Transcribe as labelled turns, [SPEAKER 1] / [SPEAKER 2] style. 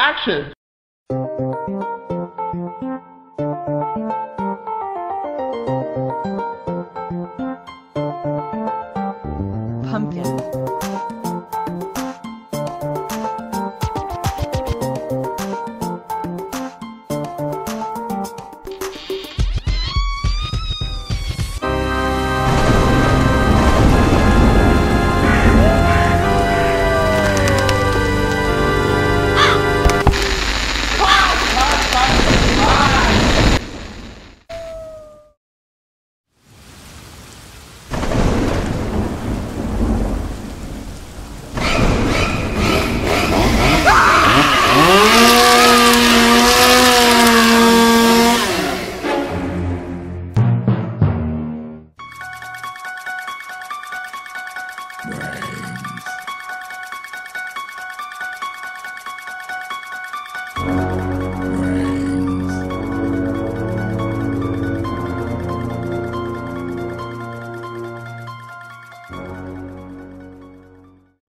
[SPEAKER 1] Action!
[SPEAKER 2] Pumpkin.
[SPEAKER 3] Right.